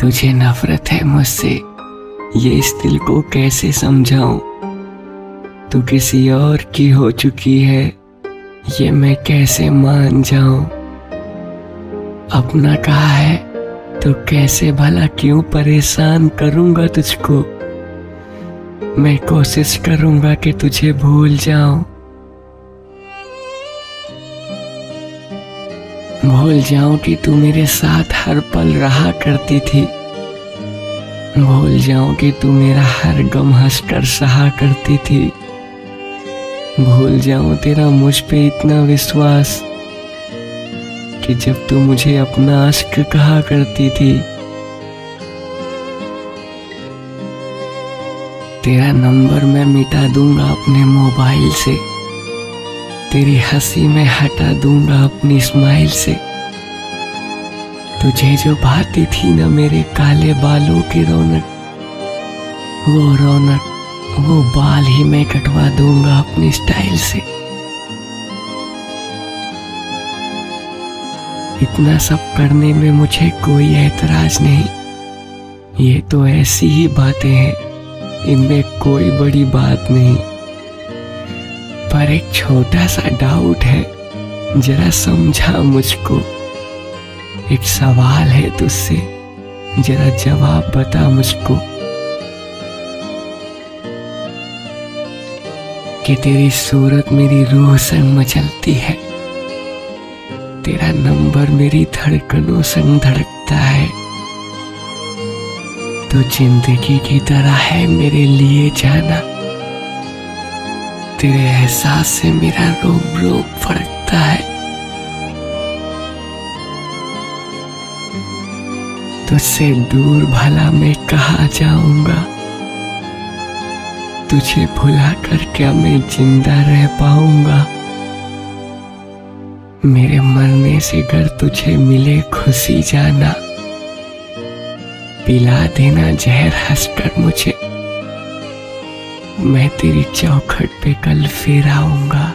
तुझे नफरत है मुझसे। ये इस दिल को कैसे समझाऊं? तू किसी और की हो चुकी है, ये मैं कैसे मान जाऊँ? अपना कहा है तो कैसे भला क्यों परेशान करूँगा तुझको? मैं कोशिश करूँगा कि तुझे भूल जाऊँ। भूल जाऊँ कि तू मेरे साथ हर पल रहा करती थी। भूल जाऊँ कि तू मेरा हर गम हंसकर सहा करती थी। भूल जाऊँ तेरा मुझ पे इतना विश्वास कि जब तू मुझे अपना अश्क कहा करती थी। तेरा नंबर मैं मिटा दूँगा अपने मोबाइल से। तेरी हँसी में हटा दूँगा अपनी स्माइल से। तुझे जो भाती थी ना मेरे काले बालों की रौनक, वो रौनक, वो बाल ही मैं कटवा दूँगा अपनी स्टाइल से। इतना सब करने में मुझे कोई ऐतराज नहीं। ये तो ऐसी ही बातें हैं, इनमें कोई बड़ी बात नहीं। पर एक छोटा सा डाउट है। जरा समझा मुझको। एक सवाल है तुझसे। जरा जवाब बता मुझको। कि तेरी सूरत मेरी रूह संग मचलती है। तेरा नंबर मेरी धड़कनों संग धड़कता है। तो ज़िंदगी की तरह है मेरे लिए जाना। तेरे एहसास से मेरा रोम रोम फड़कता है। तुझसे दूर भला मैं कहा जाऊँगा? तुझे भुला कर क्या मैं ज़िंदा रह पाऊँगा? मेरे मरने से घर तुझे मिले खुशी जाना। पिला देना जहर हंसकर मुझे। मैं तेरी चौखट पे कल फिर आऊँगा।